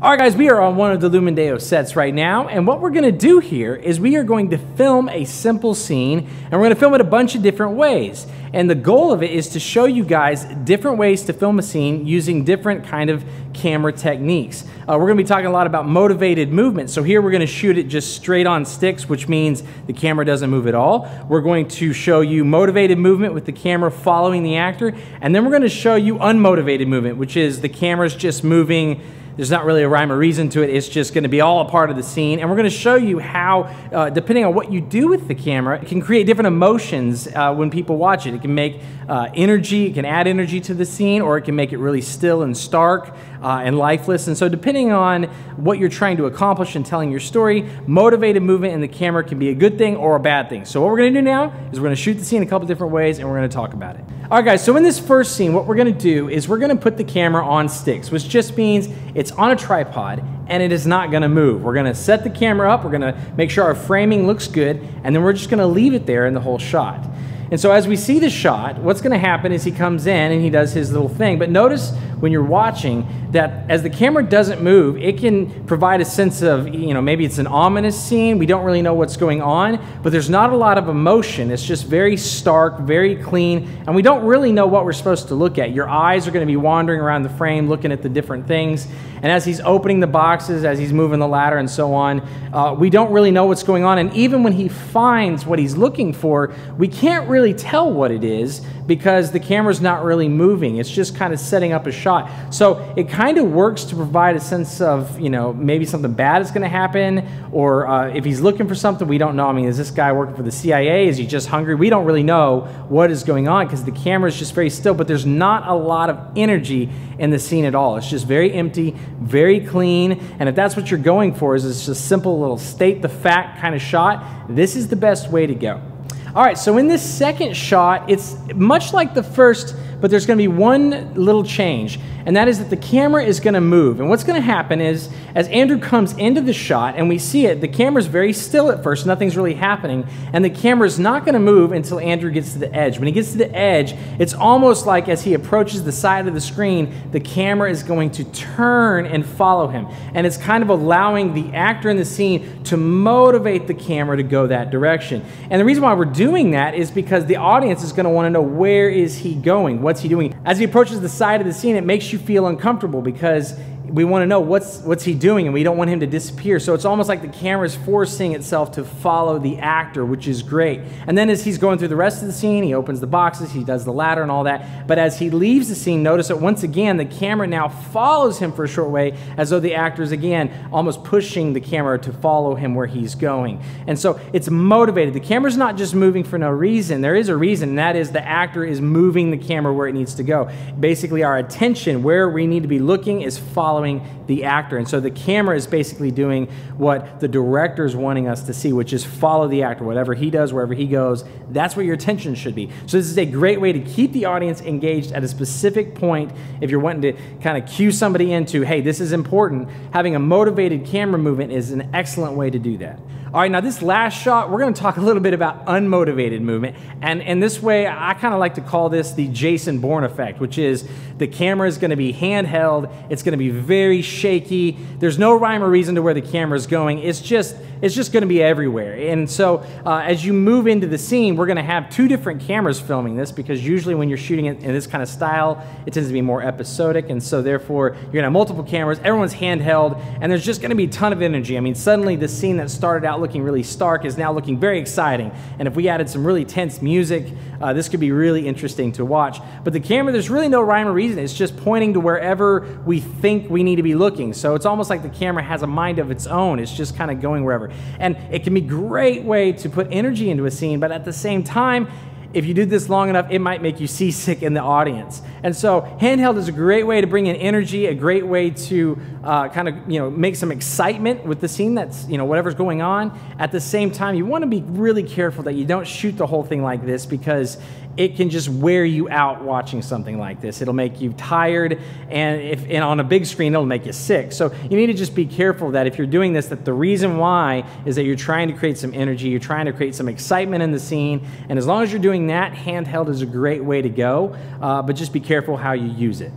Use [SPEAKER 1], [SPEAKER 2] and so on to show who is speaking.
[SPEAKER 1] All right, guys, we are on one of the Lumindeo sets right now, and what we're gonna do here is we are going to film a simple scene, and we're gonna film it a bunch of different ways. And the goal of it is to show you guys different ways to film a scene using different kind of camera techniques. Uh, we're gonna be talking a lot about motivated movement. So here we're gonna shoot it just straight on sticks, which means the camera doesn't move at all. We're going to show you motivated movement with the camera following the actor, and then we're gonna show you unmotivated movement, which is the camera's just moving there's not really a rhyme or reason to it. It's just going to be all a part of the scene. And we're going to show you how, uh, depending on what you do with the camera, it can create different emotions uh, when people watch it. It can make uh, energy, it can add energy to the scene, or it can make it really still and stark uh, and lifeless. And so, depending on what you're trying to accomplish in telling your story, motivated movement in the camera can be a good thing or a bad thing. So, what we're going to do now is we're going to shoot the scene a couple different ways and we're going to talk about it. All right, guys, so in this first scene, what we're going to do is we're going to put the camera on sticks, which just means it's on a tripod and it is not going to move. We're going to set the camera up, we're going to make sure our framing looks good, and then we're just going to leave it there in the whole shot. And so as we see the shot, what's going to happen is he comes in and he does his little thing. But notice when you're watching that as the camera doesn't move, it can provide a sense of, you know, maybe it's an ominous scene. We don't really know what's going on, but there's not a lot of emotion. It's just very stark, very clean, and we don't really know what we're supposed to look at. Your eyes are going to be wandering around the frame looking at the different things. And as he's opening the boxes, as he's moving the ladder and so on, uh, we don't really know what's going on. And even when he finds what he's looking for, we can't really tell what it is because the camera's not really moving. It's just kind of setting up a shot. So it kind of works to provide a sense of, you know, maybe something bad is going to happen, or uh, if he's looking for something, we don't know. I mean, is this guy working for the CIA? Is he just hungry? We don't really know what is going on because the camera is just very still, but there's not a lot of energy in the scene at all. It's just very empty, very clean, and if that's what you're going for, is it's just a simple little state the fact kind of shot, this is the best way to go. All right, so in this second shot, it's much like the first, but there's going to be one little change and that is that the camera is going to move. And what's going to happen is, as Andrew comes into the shot and we see it, the camera's very still at first, nothing's really happening, and the camera's not going to move until Andrew gets to the edge. When he gets to the edge, it's almost like as he approaches the side of the screen, the camera is going to turn and follow him. And it's kind of allowing the actor in the scene to motivate the camera to go that direction. And the reason why we're doing that is because the audience is going to want to know where is he going? What's he doing? As he approaches the side of the scene, it makes you you feel uncomfortable because we want to know what's what's he doing and we don't want him to disappear. So it's almost like the camera is forcing itself to follow the actor which is great. And then as he's going through the rest of the scene he opens the boxes he does the ladder and all that. But as he leaves the scene notice that once again the camera now follows him for a short way as though the actor is again almost pushing the camera to follow him where he's going. And so it's motivated. The camera's not just moving for no reason. There is a reason and that is the actor is moving the camera where it needs to go. Basically our attention where we need to be looking is following following the actor. And so the camera is basically doing what the director is wanting us to see, which is follow the actor. Whatever he does, wherever he goes, that's where your attention should be. So this is a great way to keep the audience engaged at a specific point. If you're wanting to kind of cue somebody into, hey, this is important, having a motivated camera movement is an excellent way to do that. All right, now this last shot, we're going to talk a little bit about unmotivated movement. And in this way, I kind of like to call this the Jason Bourne effect, which is the camera is going to be handheld, it's going to be very shaky. There's no rhyme or reason to where the camera is going. It's just it's just going to be everywhere. And so uh, as you move into the scene, we're going to have two different cameras filming this because usually when you're shooting it in this kind of style, it tends to be more episodic. And so therefore, you're to have multiple cameras, everyone's handheld, and there's just to be a ton of energy. I mean, suddenly the scene that started looking really stark is now looking very exciting. And if we added some really tense music, uh, this could be really interesting to watch. But the camera, there's really no rhyme or reason. It's just pointing to wherever we think we need to be looking. So it's almost like the camera has a mind of its own. It's just kind of going wherever. And it can be a great way to put energy into a scene, but at the same time, if you do this long enough, it might make you seasick in the audience. And so, handheld is a great way to bring in energy, a great way to uh, kind of you know make some excitement with the scene. That's you know whatever's going on. At the same time, you want to be really careful that you don't shoot the whole thing like this because it can just wear you out watching something like this. It'll make you tired, and if and on a big screen, it'll make you sick. So you need to just be careful that if you're doing this, that the reason why is that you're trying to create some energy, you're trying to create some excitement in the scene, and as long as you're doing that, handheld is a great way to go. Uh, but just be careful how you use it.